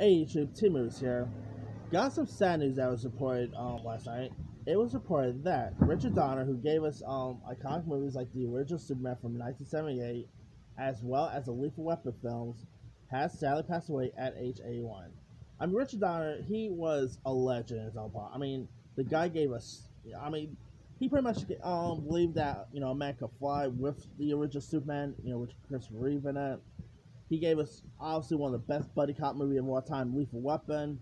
Hey, YouTube, Tim Moose here. Got some sad news that was reported um, last night. It was reported that Richard Donner, who gave us um, iconic movies like the original Superman from 1978, as well as the Lethal Weapon films, has sadly passed away at age 81. I mean, Richard Donner, he was a legend in his own part. I mean, the guy gave us, I mean, he pretty much um, believed that, you know, a man could fly with the original Superman, you know, with Christopher Reeve in it. He gave us obviously one of the best buddy cop movies of all time, Lethal Weapon.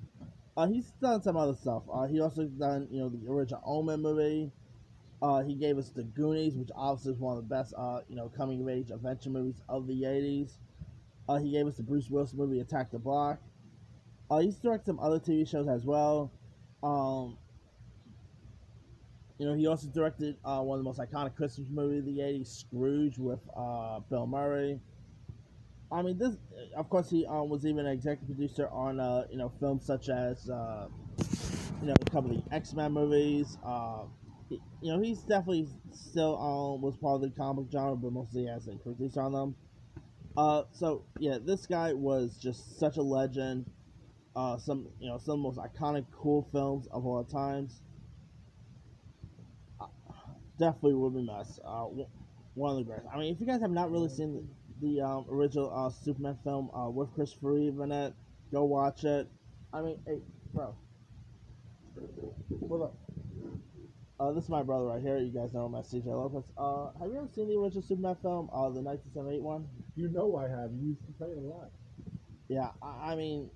Uh, he's done some other stuff. Uh, he also done you know the original Omen movie. Uh, he gave us the Goonies, which obviously is one of the best uh, you know coming of age adventure movies of the '80s. Uh, he gave us the Bruce Willis movie Attack the Block. Uh, he's directed some other TV shows as well. Um, you know, he also directed one of the most iconic Christmas movies of the '80s, Scrooge, with Bill Murray. I mean, this, of course, he um, was even an executive producer on, uh, you know, films such as, uh, you know, a couple of the X Men movies. Uh, he, you know, he's definitely still um, was part of the comic genre, but mostly as a producer on them. Uh, so yeah, this guy was just such a legend. Uh, some you know some of the most iconic, cool films of all times. Uh, definitely will be missed. Uh, one of the greatest. I mean, if you guys have not really seen the um, original uh, Superman film uh, with Christopher Reeve in it. Go watch it. I mean, hey, bro. What up? Uh, this is my brother right here. You guys know him as CJ Lopez. Uh, have you ever seen the original Superman film, uh, the 1978 one? You know I have. You used to play it a lot. Yeah, I, I mean,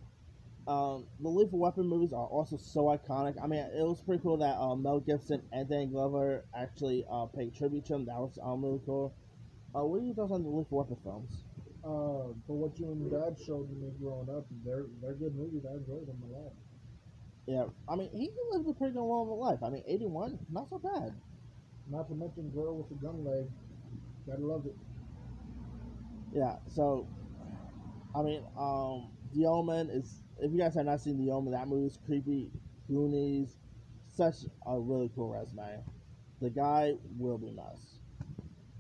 um, the Lethal Weapon movies are also so iconic. I mean, it was pretty cool that uh, Mel Gibson and Dan Glover actually uh, paid tribute to him. That was um, really cool. Uh, what are your thoughts on the Lethal Weapon films? Uh, for what you and your dad showed me growing up, they're they're good movies. I enjoyed them a lot. Yeah, I mean, he lived a pretty good long life. I mean, 81, not so bad. Not to mention Girl with the Gun Leg. Gotta love it. Yeah, so, I mean, um, The Omen is, if you guys have not seen The Omen, that movie's creepy. Goonies, such a really cool resume. The guy will be nice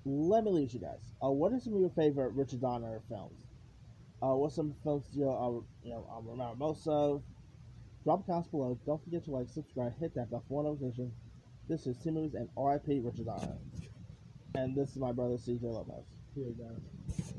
let me leave you guys. Uh, what are some of your favorite Richard Donner films? Uh, what some films do you, uh, you know um, remember most of? Drop comments below. Don't forget to like, subscribe, hit that bell for notification. This is Tim Movies and RIP Richard Donner. And this is my brother CJ Lopez. Here, guys.